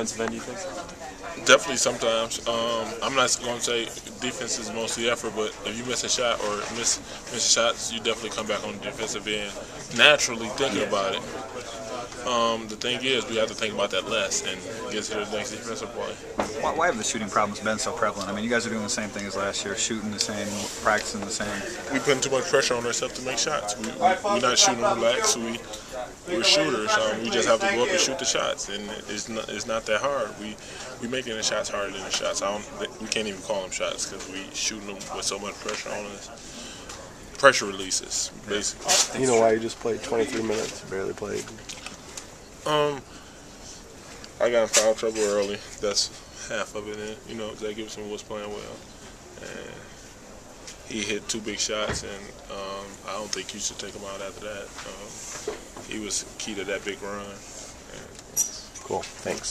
defensive end defense? Definitely sometimes. Um, I'm not going to say defense is mostly effort, but if you miss a shot or miss miss shots, you definitely come back on the defensive end naturally thinking about it. Um, the thing is, we have to think about that less and get to the next defensive play. Why, why have the shooting problems been so prevalent? I mean, you guys are doing the same thing as last year, shooting the same, practicing the same. We're putting too much pressure on ourselves to make shots. We, we, we're not shooting relaxed. We we're shooters. Um, we just have to go up and shoot the shots, and it's not it's not that hard. We we making the shots harder than the shots. I don't, we can't even call them shots because we shooting them with so much pressure on us. Pressure releases, basically. You know why you just played 23 minutes, barely played? Um, I got in foul trouble early. That's half of it. And you know, Zack Gibson was playing well, and he hit two big shots, and um, I don't think you should take him out after that. Um, he was key to that big run. Cool. Thanks.